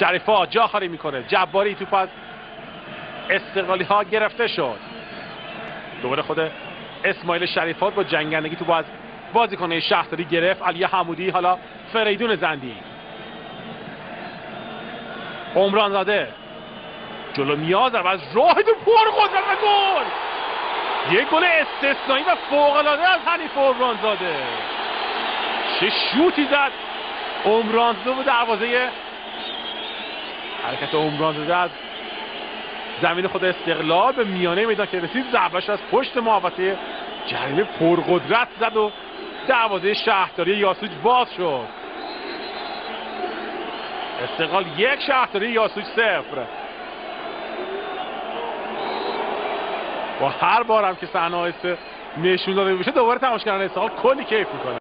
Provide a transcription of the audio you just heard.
شریفا جا خالی می‌کنه. جباری توپ از استقلالی ها گرفته شد. دوباره خود اسماعیل شریفات با جنگندگی تو باز بازیکن شهرداری گرفت. علی حمودی حالا فریدون زندی. عمران زاده. جلو نیاز از راه تو پر قدرت گل. یک گل استثنایی و فوق العاده از حنیف عمران زاده. چه شوتی زد. عمران زاده و دروازه حرکت عمران زاده از زمین خود استقلال به میانه میدان که رسید. ضربش از پشت محوطه جریمه پرقدرت زد و دروازه شهرداری یاسوج باز شد. استقلال یک شهرداری یاسوج صفر. با هر بارم که صحنه نشون داده بشه دوباره تماشاگران استقلال کلی کیف می‌کنه